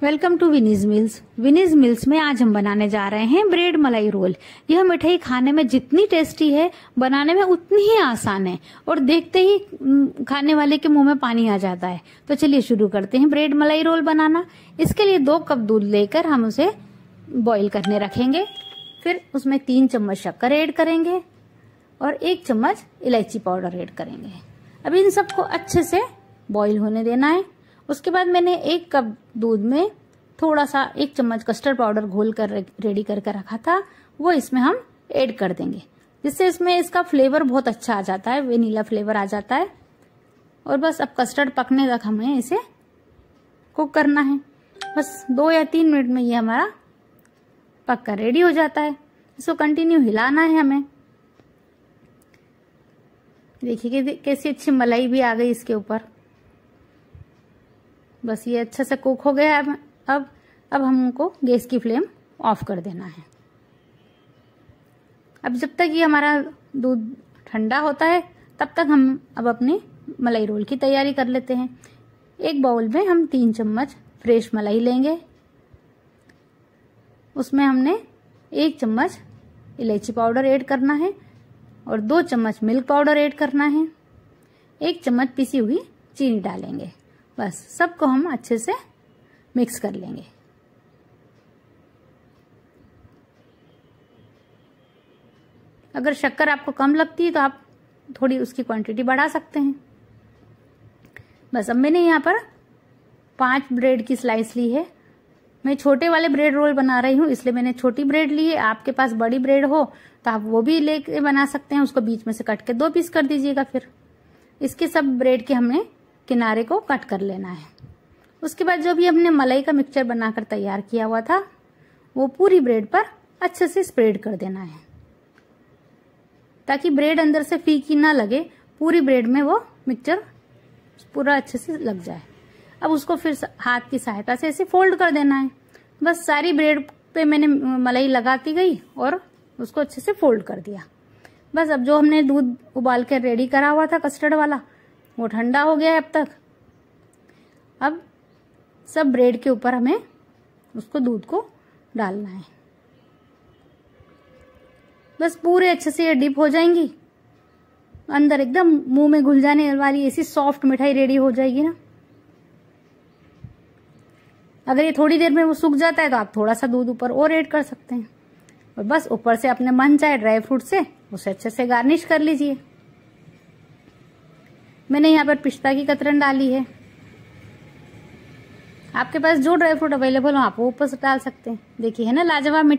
Welcome to Vinny's mills. Vinny's mills में आज हम बनाने जा रहे हैं ब्रेड मलाई रोल। यह मिठाई खाने में जितनी टेस्टी है, बनाने में उतनी ही आसान है और देखते ही खाने वाले के मुँह में पानी आ जाता है। तो चलिए शुरू करते हैं ब्रेड मलाई रोल बनाना। इसके लिए दो कप दूध लेकर हम उसे बॉईल करने रखेंगे। फिर उसमें तीन चम्मच शक्कर ऐड करेंगे और एक चम्मच इलायची पाउडर ऐड करेंगे। अब इन सबको अच्छे से बॉईल होने देना है। उसके बाद मैंने एक कप दूध में थोड़ा सा एक चम्मच कस्टर्ड पाउडर घोल कर रेडी करके रखा था। वो इसमें हम ऐड कर देंगे, जिससे इसमें इसका फ्लेवर बहुत अच्छा आ जाता है वेनीला फ्लेवर आ जाता है। और बस अब कस्टर्ड पकने तक हमें इसे कुक करना है। बस दो या तीन मिनट में ये हमारा पक कर रेडी हो जाता है। इसको कंटिन्यू हिलाना है हमें। देखिए कैसी अच्छी मलाई भी आ गई इसके ऊपर। बस ये अच्छे से कुक हो गया है। अब अब हमको गैस की फ्लेम ऑफ़ कर देना है। अब जब तक ये हमारा दूध ठंडा होता है, तब तक हम अब अपनी मलाई रोल की तैयारी कर लेते हैं। एक बाउल में हम तीन चम्मच फ्रेश मलाई लेंगे। उसमें हमने एक चम्मच इलायची पाउडर ऐड करना है और दो चम्मच मिल्क पाउडर ऐड करना है। एक चम्मच पिसी हुई चीनी डालेंगे। बस, सबको हम अच्छे से मिक्स कर लेंगे। अगर शक्कर आपको कम लगती है तो आप थोड़ी उसकी क्वांटिटी बढ़ा सकते हैं। बस, अब मैंने यहाँ पर पाँच ब्रेड की स्लाइस ली है। मैं छोटे वाले ब्रेड रोल बना रही हूँ, इसलिए मैंने छोटी ब्रेड ली है। आपके पास बड़ी ब्रेड हो तो आप वो भी लेके बना सकते हैं। उसको बीच में से कट के दो पीस कर दीजिएगा फिर। इसके सब ब्रेड के हमने किनारे को कट कर लेना है। उसके बाद जो भी हमने मलाई का मिक्सचर बनाकर तैयार किया हुआ था, वो पूरी ब्रेड पर अच्छे से स्प्रेड कर देना है। ताकि ब्रेड अंदर से फीकी ना लगे, पूरी ब्रेड में वो मिक्सचर पूरा अच्छे से लग जाए। अब उसको फिर हाथ की सहायता से ऐसे फोल्ड कर देना है। बस सारी ब्रेड पे मैंने मलाई लगाती गई और उसको अच्छे से फोल्ड कर दिया। बस अब जो हमने दूध उबाल कर रेडी करा हुआ था कस्टर्ड वाला वो ठंडा हो गया है अब तक। अब सब ब्रेड के ऊपर हमें उसको दूध को डालना है। बस पूरे अच्छे से ये डिप हो जाएँगी। अंदर एकदम मुँह में घुल जाने वाली ऐसी सॉफ्ट मिठाई रेडी हो जाएगी ना। अगर ये थोड़ी देर में वो सूख जाता है तो आप थोड़ा सा दूध ऊपर और ऐड कर सकते हैं। और बस ऊपर से अपने मन चाहे ड्राई फ्रूट से उसे अच्छे से गार्निश कर लीजिए। मैंने यहाँ पर पिस्ता की कतरन डाली है। आपके पास जो ड्राई फ्रूट अवेलेबल हो, आप वो ऊपर से डाल सकते हैं। देखिए, है ना, लाजवाब मिठाई